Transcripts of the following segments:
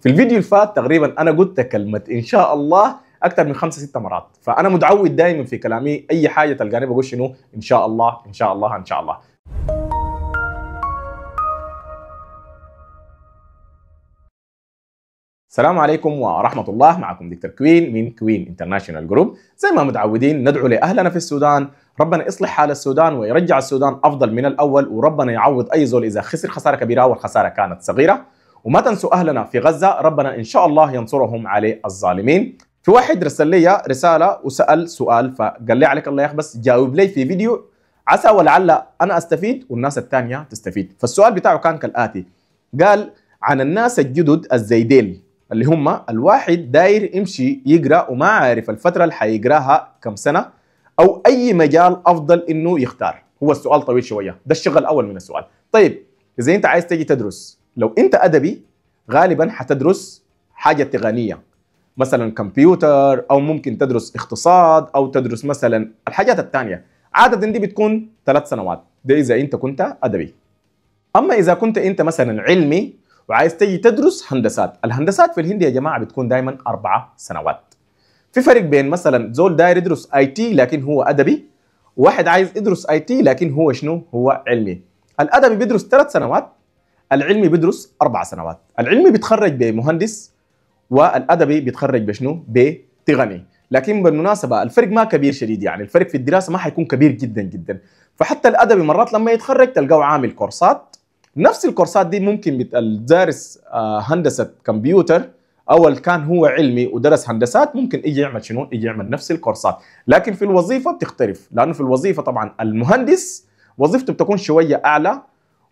في الفيديو اللي فات تقريبا أنا قلت كلمة إن شاء الله أكثر من خمسة ستة مرات. فأنا متعود دائما في كلامي أي حاجة تلقاني بقول شنو؟ إن شاء الله إن شاء الله إن شاء الله. السلام عليكم ورحمة الله. معكم دكتور كوين من Queen International Group. زي ما متعودين ندعو لأهلنا في السودان. ربنا يصلح حال السودان ويرجع السودان أفضل من الأول وربنا يعوض أي زول إذا خسر خسارة كبيرة والخسارة كانت صغيرة. وما تنسوا أهلنا في غزة. ربنا إن شاء الله ينصرهم على الظالمين. في واحد رسل لي رسالة وسأل سؤال فقال لي عليك الله يا بس جاوب لي في فيديو. عسى ولعل أنا أستفيد والناس الثانية تستفيد. فالسؤال بتاعه كان كالآتي. قال عن الناس الجدد الزيديل اللي هم الواحد داير يمشي يقرأ وما عارف الفترة اللي حيقرأها كم سنة أو أي مجال أفضل إنه يختار. هو السؤال طويل شوية. ده الشغل الأول من السؤال. طيب إذا أنت عايز تجي تدرس لو انت ادبي غالبا حتدرس حاجة تقنية. مثلا كمبيوتر أو ممكن تدرس اقتصاد أو تدرس مثلا الحاجات الثانية عاده دي بتكون ثلاث سنوات. ده إذا أنت كنت أدبي. أما إذا كنت أنت مثلا علمي وعايز تجي تدرس هندسات. الهندسات في الهند يا جماعة بتكون دائما اربعه سنوات. في فرق بين مثلا زول داير يدرس IT لكن هو أدبي وواحد عايز يدرس IT لكن هو شنو؟ هو علمي. الأدبي بيدرس ثلاث سنوات العلمي بيدرس أربع سنوات. العلمي بيتخرج بمهندس والأدبي بيتخرج بشنو؟ بتقني. لكن بالمناسبة الفرق ما كبير شديد يعني الفرق في الدراسة ما حيكون كبير جدا جدا. فحتى الأدبي مرات لما يتخرج تلقاه عامل كورسات. نفس الكورسات دي ممكن الدارس هندسة كمبيوتر. أو كان هو علمي ودرس هندسات ممكن يجي يعمل شنو؟ يجي يعمل نفس الكورسات، لكن في الوظيفة بتختلف، لأنه في الوظيفة طبعا المهندس وظيفته بتكون شوية أعلى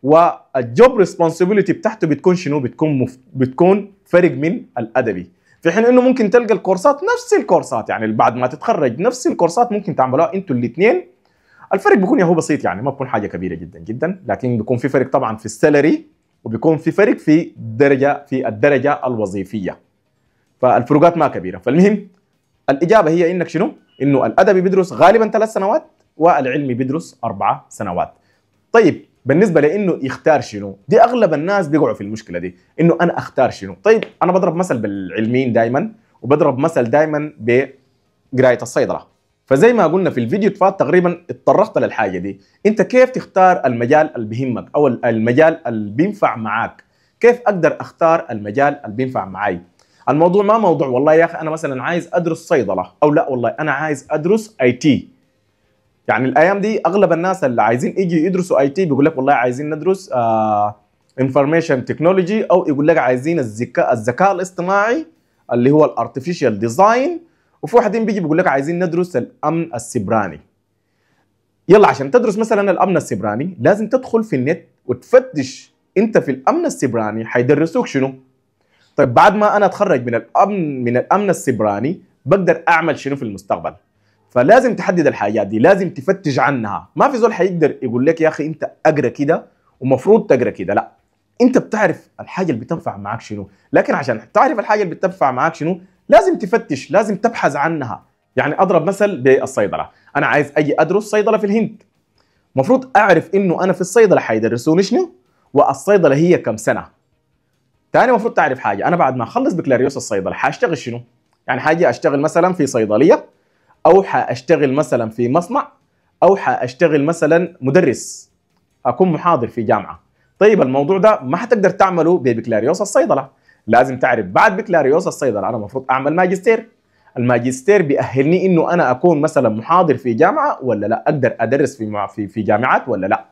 والجوب ريسبونسبيلتي بتاعته بتكون شنو؟ بتكون مف... بتكون فرق من الأدبي، في حين إنه ممكن تلقى الكورسات نفس الكورسات يعني بعد ما تتخرج نفس الكورسات ممكن تعملوها أنتوا الاثنين الفرق بيكون هو بسيط يعني ما بيكون حاجة كبيرة جدا جدا لكن بيكون في فرق طبعا في السالري وبيكون في فرق في درجة في الدرجة الوظيفية فالفروقات ما كبيرة فالمهم الإجابة هي إنك شنو؟ إنه الأدبي بيدرس غالبا ثلاث سنوات والعلمي بيدرس أربع سنوات. طيب بالنسبة لإنه يختار شنو؟ دي أغلب الناس بيقعوا في المشكلة دي إنه أنا أختار شنو؟ طيب أنا بضرب مثل بالعلميين دائما وبضرب مثل دائما بقراية الصيدلة. فزي ما قلنا في الفيديو فات تقريبا اتطرقت للحاجة دي أنت كيف تختار المجال اللي بيهمك أو المجال اللي بينفع معاك كيف أقدر أختار المجال اللي بينفع معاي الموضوع ما موضوع والله يا أخي أنا مثلا عايز أدرس صيدلة أو لا والله أنا عايز أدرس IT يعني الأيام دي أغلب الناس اللي عايزين يجي يدرسوا IT بيقول لك والله عايزين ندرس information technology أو يقول لك عايزين الذكاء الذكاء الاصطناعي اللي هو ال artificial design وفي واحدين بيجي بيقول لك عايزين ندرس الأمن السبراني يلا عشان تدرس مثلا الأمن السبراني لازم تدخل في النت وتفتش أنت في الأمن السبراني حيدرسوك شنو. طيب بعد ما أنا أتخرج من الامن من الأمن السبراني بقدر أعمل شنو في المستقبل؟ فلازم تحدد الحاجات دي لازم تفتش عنها. ما في زول حيقدر يقول لك يا أخي أنت أقرأ كده ومفروض تقرأ كده لا. أنت بتعرف الحاجة اللي بتنفع معاك شنو. لكن عشان تعرف الحاجة اللي بتنفع معاك شنو لازم تفتش لازم تبحث عنها. يعني أضرب مثل بالصيدلة. أنا عايز أجي أدرس صيدلة في الهند. المفروض أعرف إنه أنا في الصيدلة حيدرسوني شنو؟ والصيدلة هي كم سنة؟ ثاني المفروض تعرف حاجة. أنا بعد ما أخلص بكالوريوس الصيدلة حأشتغل شنو؟ يعني حاجي أشتغل مثلا في صيدلية أو حاشتغل مثلا في مصنع أو حاشتغل مثلا مدرس أكون محاضر في جامعة. طيب الموضوع ده ما حتقدر تعمله ببكالوريوس الصيدلة. لازم تعرف بعد بكالوريوس الصيدلة أنا المفروض أعمل ماجستير. الماجستير بيأهلني إنه أنا أكون مثلا محاضر في جامعة ولا لا؟ أقدر أدرس في في في جامعات ولا لا؟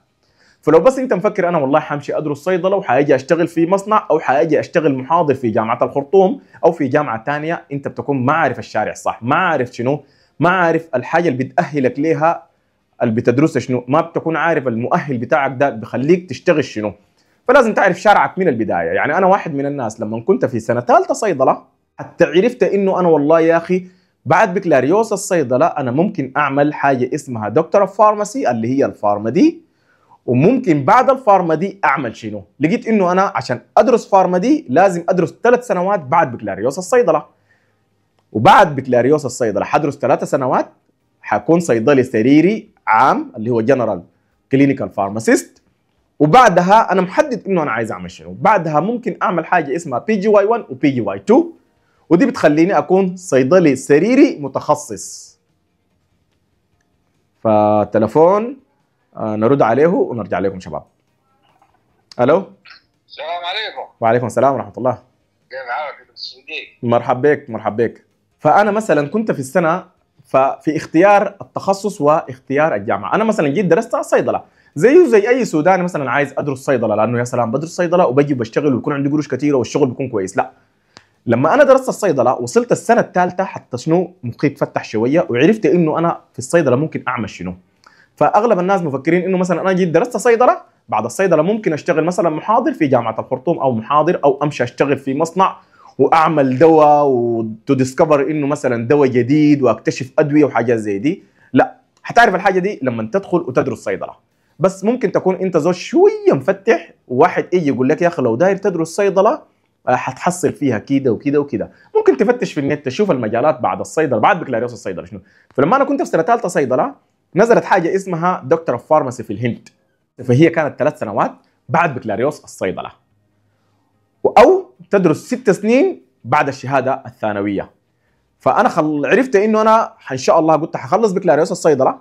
فلو بس أنت مفكر أنا والله حمشي أدرس صيدلة وحاجي أشتغل في مصنع أو حاجي أشتغل محاضر في جامعة الخرطوم أو في جامعة ثانية أنت بتكون ما عارف الشارع صح ما عارف شنو ما عارف الحاجة اللي بتأهلك ليها اللي بتدرسها شنو. ما بتكون عارف المؤهل بتاعك ده بخليك تشتغل شنو. فلازم تعرف شارعك من البداية. يعني أنا واحد من الناس لما كنت في سنة ثالثه صيدلة حتى عرفت إنه أنا والله يا أخي بعد بكالوريوس الصيدلة أنا ممكن أعمل حاجة اسمها Doctor of Pharmacy اللي هي ال Pharm D وممكن بعد ال Pharm D أعمل شنو؟ لقيت إنه أنا عشان أدرس Pharm D لازم أدرس ثلاث سنوات بعد بكالوريوس الصيدلة. وبعد بكالوريوس الصيدلة. حدرس ثلاث سنوات حكون صيدلي سريري عام اللي هو general clinical pharmacist وبعدها أنا محدد إنه أنا عايز أعمل شنو. بعدها ممكن أعمل حاجة اسمها PGY 1 و PGY 2 ودي بتخليني أكون صيدلي سريري متخصص. فتلفون آه، نرد عليه ونرجع لكم شباب. ألو؟ السلام عليكم. وعليكم السلام ورحمة الله. كيف حالك؟ مرحب بك مرحب بك. فأنا مثلا كنت في السنة ففي اختيار التخصص واختيار الجامعة. أنا مثلا جيت درست صيدله زيه زي أي سوداني مثلا عايز أدرس صيدلة لأنه يا سلام بدرس صيدلة وبجي بشتغل ويكون عندي قروش كثيره والشغل بيكون كويس. لا. لما أنا درست الصيدلة وصلت السنة الثالثه حتى شنو؟ مخي فتح شوية وعرفت إنه أنا في الصيدلة ممكن أعمل شنو. فأغلب الناس مفكرين إنه مثلا أنا جيت درست صيدلة بعد الصيدلة ممكن أشتغل مثلا محاضر في جامعة الخرطوم أو محاضر أو أمشي أشتغل في مصنع وأعمل دواء وتديسكفر إنه مثلا دواء جديد وأكتشف أدوية وحاجات زي دي. لا حتعرف الحاجة دي لما تدخل وتدرس صيدلة. بس ممكن تكون أنت زول شوية مفتح وواحد يجي يقول لك يا أخي لو داير تدرس صيدلة آه، حتحصل فيها كده وكده وكده. ممكن تفتش في النت تشوف المجالات بعد الصيدلة بعد بكالوريوس الصيدلة شنو. فلما أنا كنت في سنة ثالثه صيدلة نزلت حاجة اسمها Doctor of Pharmacy في الهند. فهي كانت ثلاث سنوات بعد بكالوريوس الصيدلة. أو تدرس ست سنين بعد الشهادة الثانوية. فأنا خل... عرفت إنه أنا إن شاء الله قلت حخلص بكالوريوس الصيدلة.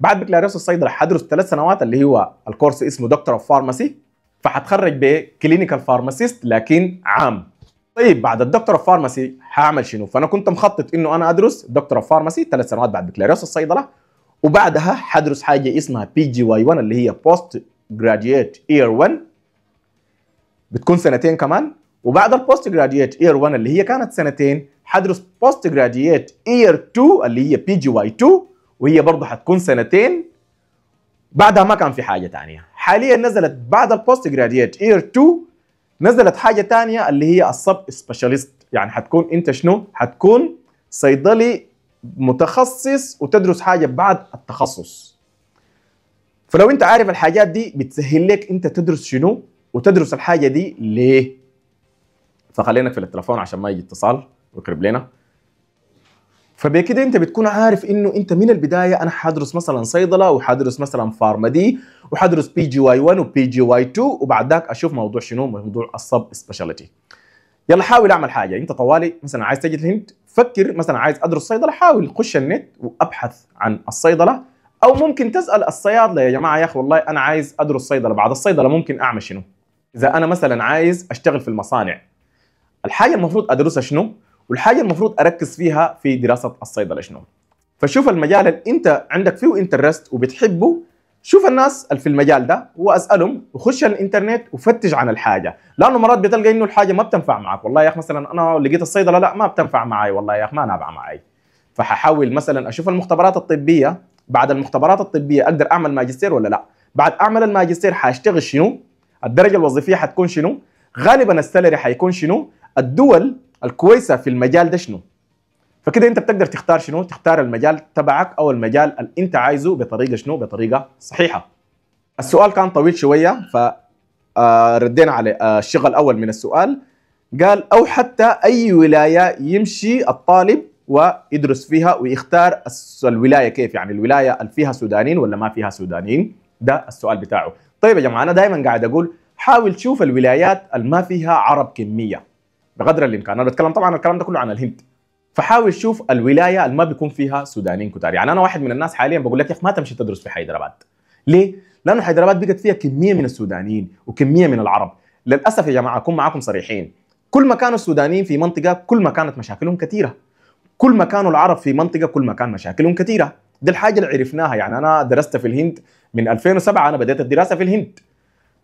بعد بكالوريوس الصيدلة حدرس ثلاث سنوات اللي هو ال course اسمه Doctor of Pharmacy فحتخرج ب clinical pharmacist لكن عام. طيب بعد ال Doctor of Pharmacy حاعمل شنو؟ فأنا كنت مخطط إنه أنا أدرس Doctor of Pharmacy ثلاث سنوات بعد بكالوريوس الصيدلة. وبعدها حدرس حاجة اسمها PGY 1 اللي هي postgraduate year 1 بتكون سنتين كمان. وبعد ال postgraduate year 1 اللي هي كانت سنتين حدرس postgraduate year 2 اللي هي PGY 2 وهي برضه حتكون سنتين. بعدها ما كان في حاجة ثانية حاليا نزلت بعد ال postgraduate year 2 نزلت حاجة ثانية اللي هي ال subspecialist يعني حتكون أنت شنو؟ حتكون صيدلي متخصص وتدرس حاجة بعد التخصص. فلو أنت عارف الحاجات دي بتسهل لك أنت تدرس شنو؟ وتدرس الحاجة دي ليه؟ فخلينا في التليفون عشان ما يجي اتصال ويخرب لنا. فبكده انت بتكون عارف انه انت من البداية أنا حادرس مثلا صيدلة وحادرس مثلا Pharm D وحادرس PGY 1 و PGY 2 وبعد ذاك أشوف موضوع شنو؟ موضوع ال subspecialty يلا حاول اعمل حاجة. انت طوالي مثلا عايز تجي الهند فكر مثلا عايز أدرس صيدلة حاول خش النت وأبحث عن الصيدلة. أو ممكن تسأل الصيادلة يا جماعة يا أخي والله أنا عايز أدرس صيدلة بعد الصيدلة ممكن أعمل شنو؟ إذا أنا مثلا عايز أشتغل في المصانع الحاجة المفروض أدرسها شنو؟ والحاجة المفروض أركز فيها في دراسة الصيدلة شنو؟ فشوف المجال اللي أنت عندك فيه انترست وبتحبه شوف الناس اللي في المجال ده وأسألهم وخش الإنترنت وفتش عن الحاجة. لأنه مرات بتلقى إنه الحاجة ما بتنفع معك. والله يا أخي مثلا أنا لقيت الصيدلة لا ما بتنفع معي. والله يا أخي ما نافعه معي. فححاول مثلا أشوف المختبرات الطبية. بعد المختبرات الطبية أقدر أعمل ماجستير ولا لا؟ بعد أعمل الماجستير حأشتغل شنو؟ الدرجة الوظيفية حتكون شنو؟ غالبا السالري حيكون شنو؟ الدول الكويسة في المجال ده شنو؟ فكده انت بتقدر تختار شنو؟ تختار المجال تبعك أو المجال اللي انت عايزه بطريقة شنو؟ بطريقة صحيحة. السؤال كان طويل شوية ف آه، ردينا على آه، الشق الأول من السؤال. قال أو حتى أي ولاية يمشي الطالب ويدرس فيها ويختار الولاية كيف؟ يعني الولاية اللي فيها سودانيين ولا ما فيها سودانيين؟ ده السؤال بتاعه. طيب يا جماعة أنا دائما قاعد أقول حاول تشوف الولايات اللي ما فيها عرب كمية بقدر الإمكان. أنا بتكلم طبعا الكلام ده كله عن الهند. فحاول شوف الولاية اللي ما بيكون فيها سودانيين كتار. يعني أنا واحد من الناس حاليا بقول لك يا أخي ما تمشي تدرس في حيدرآباد. ليه؟ لأنه حيدرآباد بقت فيها كمية من السودانيين وكمية من العرب. للأسف يا جماعة أكون معاكم صريحين. كل ما كانوا السودانيين في منطقة كل ما كانت مشاكلهم كثيرة. كل ما كانوا العرب في منطقة كل ما كان مشاكلهم كثيرة. دي الحاجة اللي عرفناها. يعني أنا درست في الهند من 2007 أنا بديت الدراسة في الهند.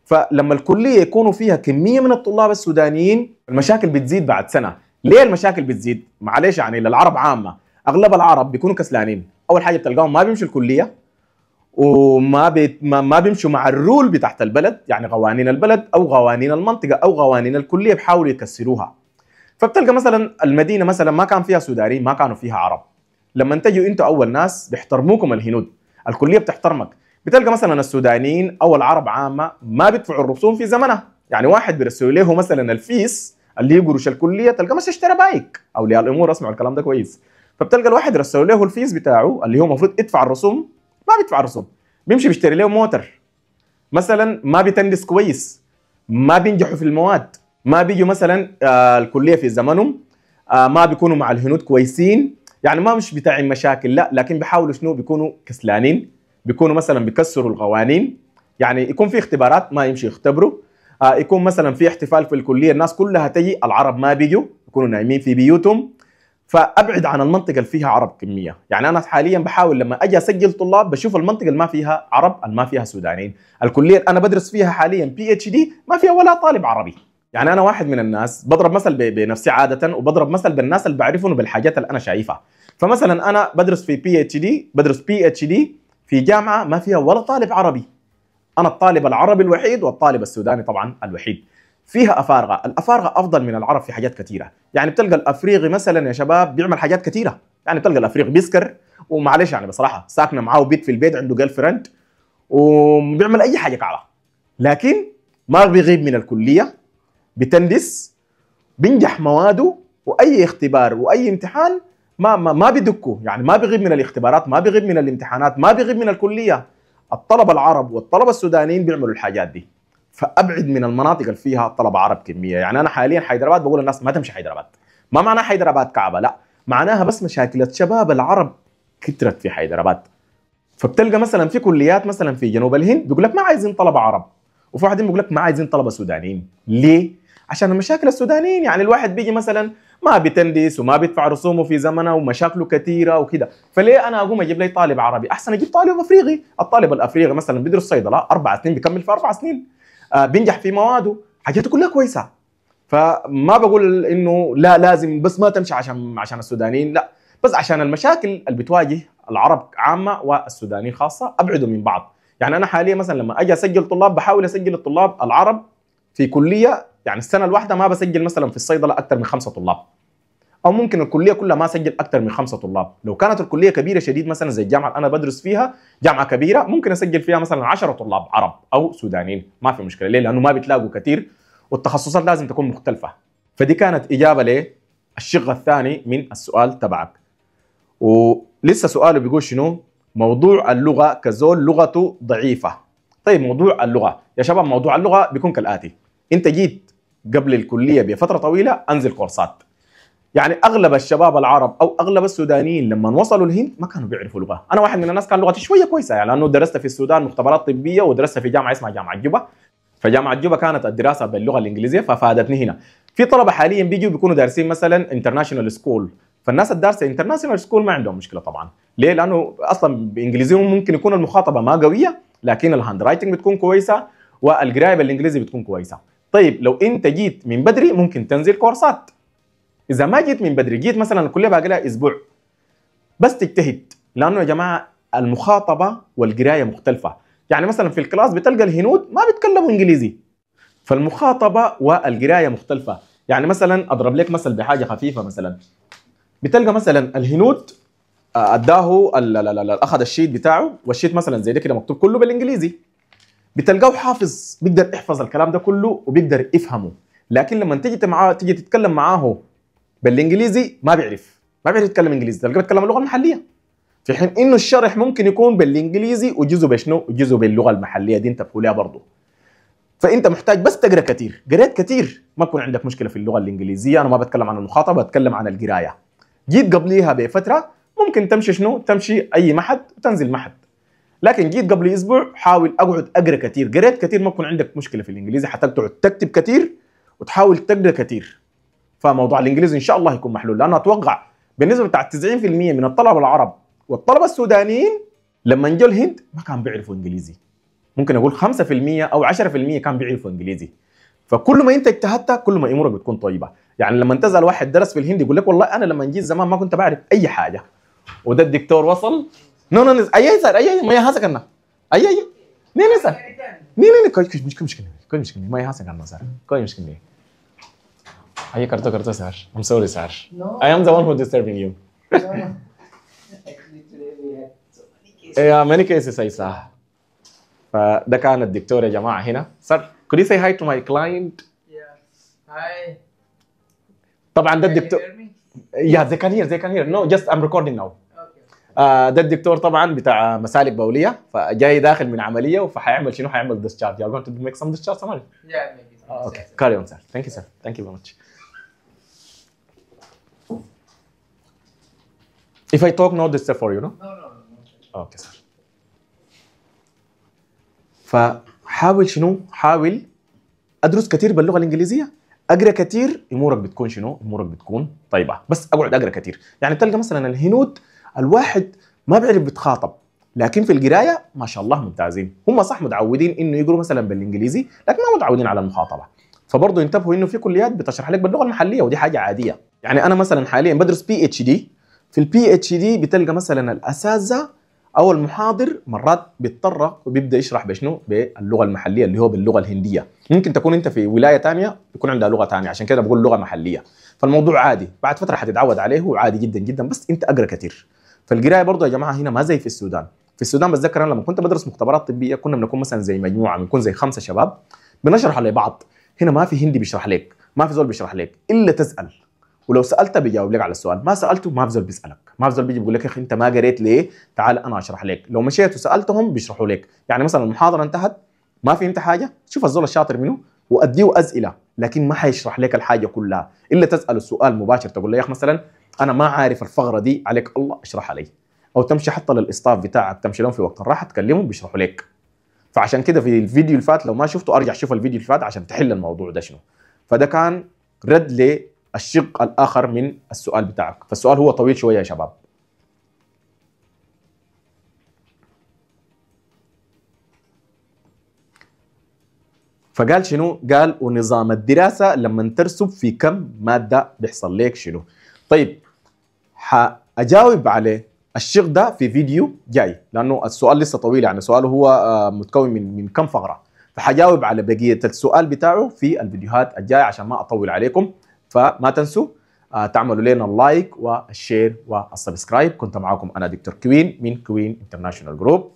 فلما الكلية يكونوا فيها كمية من الطلاب السودانيين المشاكل بتزيد بعد سنة. ليه المشاكل بتزيد؟ معلش يعني للعرب عامة. أغلب العرب بيكونوا كسلانين. أول حاجة بتلقاهم ما بيمشوا الكلية وما بيت ما, ما بيمشوا مع ال rule بتاعت البلد. يعني قوانين البلد أو قوانين المنطقة أو قوانين الكلية بيحاولوا يكسروها. فبتلقى مثلا المدينة مثلا ما كان فيها سودانيين ما كانوا فيها عرب. لما تجوا أنتوا اول ناس بيحترموكم الهنود. الكلية بتحترمك. بتلقى مثلا السودانيين أو العرب عامة ما بيدفعوا الرسوم في زمنها. يعني واحد بيرسلوا له مثلا ال fees اللي هي قروش الكلية تلقى مش اشترى bike. أولياء الأمور اسمعوا الكلام ده كويس. فبتلقى الواحد رسلوا له الفيس بتاعه اللي هو المفروض يدفع الرسوم ما بيدفع الرسوم. بيمشي بيشتري له موتر. مثلا ما بتندس كويس. ما بينجحوا في المواد. ما بيجوا مثلا آه، الكلية في زمنهم آه، ما بيكونوا مع الهنود كويسين. يعني ما مش بتاع مشاكل لا لكن بيحاولوا شنو؟ بيكونوا كسلانين بيكونوا مثلا بيكسروا القوانين. يعني يكون في اختبارات ما يمشي يختبروا. آه، يكون مثلا في احتفال في الكلية الناس كلها تجي العرب ما بيجوا يكونوا نايمين في بيوتهم. فأبعد عن المنطقة اللي فيها عرب كمية. يعني أنا حاليا بحاول لما أجي أسجل طلاب بشوف المنطقة اللي ما فيها عرب اللي ما فيها سودانيين. الكلية أنا بدرس فيها حاليا PhD ما فيها ولا طالب عربي. يعني أنا واحد من الناس بضرب مثل بنفسي عادة وبضرب مثل بالناس اللي بعرفهم وبالحاجات اللي أنا شايفها. فمثلا أنا بدرس في PhD بدرس PhD في جامعة ما فيها ولا طالب عربي. أنا الطالب العربي الوحيد والطالب السوداني طبعا الوحيد. فيها أفارقة، الأفارقة أفضل من العرب في حاجات كثيرة، يعني بتلقى الأفريقي مثلا يا شباب بيعمل حاجات كثيرة، يعني بتلقى الأفريقي بيسكر ومعلش يعني بصراحة ساكنة معاه بيت في البيت عنده girlfriend وبيعمل أي حاجة كعبه لكن ما بيغيب من الكلية. بتندس بينجح مواده وأي اختبار وأي امتحان ما ما, ما بيدكه يعني ما بيغيب من الاختبارات ما بيغيب من الامتحانات ما بيغيب من الكلية. الطلبه العرب والطلبه السودانيين بيعملوا الحاجات دي. فأبعد من المناطق اللي فيها طلبه عرب كمية. يعني أنا حاليا حيدرآباد بقول للناس ما تمشي حيدرآباد. ما معناها حيدرآباد كعبة؟ لا. معناها بس مشاكل الشباب العرب كترت في حيدرآباد. فبتلقى مثلا في كليات مثلا في جنوب الهند بيقول لك ما عايزين طلبه عرب. وفي واحدين بيقول لك ما عايزين طلبه سودانيين. ليه؟ عشان المشاكل السودانيين. يعني الواحد بيجي مثلا ما بيتندس وما بيدفع رسومه في زمنه ومشاكله كثيرة وكده. فليه أنا أقوم أجيب لي طالب عربي؟ أحسن أجيب طالب أفريقي. الطالب الأفريقي مثلا بيدرس صيدلة أربع سنين بيكمل في أربع سنين. آه بينجح في مواده. حاجاته كلها كويسة. فما بقول إنه لا لازم بس ما تمشي عشان عشان السودانيين لا. بس عشان المشاكل اللي بتواجه العرب عامة والسودانيين خاصة أبعدوا من بعض. يعني أنا حاليا مثلا لما أجي أسجل طلاب بحاول أسجل الطلاب العرب في كلية يعني السنة الواحدة ما بسجل مثلا في الصيدلة أكثر من خمسة طلاب. أو ممكن الكلية كلها ما اسجل أكثر من خمسة طلاب. لو كانت الكلية كبيرة شديد مثلا زي الجامعة اللي أنا بدرس فيها جامعة كبيرة ممكن أسجل فيها مثلا 10 طلاب عرب أو سودانيين. ما في مشكلة. ليه؟ لأنه ما بتلاقوا كثير والتخصصات لازم تكون مختلفة. فدي كانت إجابة للشق الثاني من السؤال تبعك. ولسه سؤاله بيقول شنو؟ موضوع اللغة كزول لغته ضعيفة. طيب موضوع اللغة. يا شباب موضوع اللغة بيكون كالآتي. انت جيت قبل الكلية بفترة طويلة انزل كورسات يعني أغلب الشباب العرب أو أغلب السودانيين لما وصلوا الهند ما كانوا بيعرفوا لغة، أنا واحد من الناس كان لغتي شوية كويسة يعني لأنه درست في السودان مختبرات طبية ودرست في جامعة اسمها جامعة جوبا فجامعة جوبا كانت الدراسة باللغة الإنجليزية ففادتني هنا. في طلبة حاليا بيجوا بيكونوا دارسين مثلا international school فالناس الدارسه international school ما عندهم مشكلة طبعا، ليه؟ لأنه أصلا بإنجليزيهم ممكن يكون المخاطبة ما قوية لكن ال handwriting بتكون كويسة والقرايه بالإنجليزي بتكون كويسة. طيب لو انت جيت من بدري ممكن تنزل كورسات. إذا ما جيت من بدري جيت مثلا الكليه باقي لها أسبوع. بس تجتهد لأنه يا جماعة المخاطبة والقراية مختلفة. يعني مثلا في ال class بتلقى الهنود ما بيتكلموا إنجليزي. فالمخاطبة والقراية مختلفة. يعني مثلا أضرب لك مثل بحاجة خفيفة مثلا. بتلقى مثلا الهنود آه، أداه أخذ ال sheet بتاعه وال sheet مثلا زي ده كده مكتوب كله بالإنجليزي. بتلقاه حافظ بيقدر يحفظ الكلام ده كله وبيقدر يفهمه. لكن لما تيجي معاه تيجي تتكلم معاه بالإنجليزي ما بيعرف. ما بيعرف يتكلم إنجليزي. تلقاه بيتكلم اللغة المحلية. في حين إنه الشرح ممكن يكون بالإنجليزي وجزء بشنو؟ وجزء باللغة المحلية دي أنت بتقولها برضه فأنت محتاج بس تقرأ كثير قريت كثير ما يكون عندك مشكلة في اللغة الإنجليزية. أنا ما بتكلم عن المخاطبة بتكلم عن القراية. جيت قبليها بفترة ممكن تمشي شنو؟ تمشي أي محد وتنزل محد. لكن جيت قبل أسبوع حاول أقعد أقرأ كثير قريت كثير ما يكون عندك مشكلة في الإنجليزي. حتقعد تكتب كثير وتحاول تقرأ كثير فموضوع الإنجليزي إن شاء الله يكون محلول. لأنه أتوقع بالنسبة بتاع 90% من الطلبة العرب والطلبة السودانيين لما جو الهند ما كانوا بيعرفوا إنجليزي. ممكن أقول 5% أو 10% كان بيعرفوا إنجليزي. فكل ما أنت اجتهدت كل ما أمورك بتكون طيبة. يعني لما تزال واحد درس في الهند يقول لك والله أنا لما جيت زمان ما كنت بعرف أي حاجة. وده الدكتور وصل؟ نو نو اي اي سر اي اي ما يهاسك أنا اي اي ني ني سر ني ني ني كويس مش مشكله كويس مشكله ما يهاسك أنا سر كويس مشكله اي كرتو كرتو سر I'm sorry sir No. I am the one who disturbing you no, no. Actually, today we had so many cases. Yeah, many cases I saw. فده كان الدكتور يا جماعة هنا سر could you say hi to my client Yeah. Hi. طبعا ده Can you الدكتور hear me? yeah they can hear they can hear no just I'm recording now Okay. آه ده الدكتور طبعا بتاع مسالك بولية فجاي داخل من عملية فحيعمل شنو؟ حيعمل discharge. You're going to make some discharge Somali Yeah, maybe. uh, okay. Carry on sir. Thank you sir. Thank you very much. If I talk no disturb for you no? No, no, no. أوكي سر فحاول شنو؟ حاول أدرس كثير باللغة الإنجليزية. أقرأ كثير أمورك بتكون شنو؟ أمورك بتكون طيبة. بس أقعد أقرأ كثير. يعني تلقى مثلا الهنود الواحد ما بيعرف بيتخاطب لكن في القراية ما شاء الله ممتازين. هم صح متعودين إنه يقروا مثلا بالإنجليزي لكن ما متعودين على المخاطبة. فبرضه انتبهوا إنه في كليات بتشرح لك باللغة المحلية ودي حاجة عادية. يعني أنا مثلا حاليا بدرس PhD في ال PhD بتلقى مثلا الأساتذة أو المحاضر مرات بيضطر وبيبدأ يشرح بشنو؟ باللغة المحلية اللي هو باللغة الهندية. ممكن تكون أنت في ولاية ثانية يكون عندها لغة ثانية عشان كده بقول لغة محلية. فالموضوع عادي. بعد فترة حتتعود عليه وعادي جدا جدا بس أنت أقرأ كثير فالقرايه برضه يا جماعة هنا ما زي في السودان. في السودان بتذكر أنا لما كنت بدرس مختبرات طبية كنا بنكون مثلا زي مجموعة بنكون زي خمسة شباب بنشرح لبعض هنا ما في هندي بيشرح لك ما في زول بيشرح لك إلا تسأل. ولو سالته بيجاوب لك على السؤال ما سألته ما في زول بيسألك. ما في زول بيجي بيقول لك يا أخي أنت ما قريت ليه؟ تعال أنا أشرح لك لو مشيت وسألتهم بيشرحوا لك يعني مثلا المحاضرة انتهت ما فهمت حاجة شوف الزول الشاطر منه وأديه أسئلة لكن ما حيشرح لك الحاجة كلها. إلا تساله السؤال مباشر تقول له يا أخي مثلا أنا ما عارف الفقرة دي عليك. الله اشرحها لي أو تمشي حتى للاستاف بتاعك تمشي لهم في وقت. الراحه تكلمهم بيشرحوا لك. فعشان كده في الفيديو اللي فات لو ما شفته أرجع شوف الفيديو اللي فات عشان تحل الموضوع ده شنو. فده كان رد للشق الآخر من السؤال بتاعك. فالسؤال هو طويل شوية يا شباب. فقال شنو؟ قال ونظام الدراسة لما ترسب في كم مادة بيحصل لك شنو؟ طيب حأجاوب على الشق ده في فيديو جاي لأنه السؤال لسه طويل يعني سؤاله هو آه، متكون من من كم فقرة. فحجاوب على بقية السؤال بتاعه في الفيديوهات الجاية عشان ما أطول عليكم. فما تنسوا آه، تعملوا لنا ال like وال share وال subscribe كنت معاكم أنا دكتور كوين من كوين international group